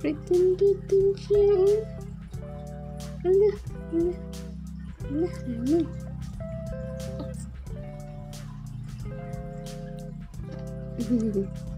Pretend to you. alah. Alah, alah. anda. Hehehe.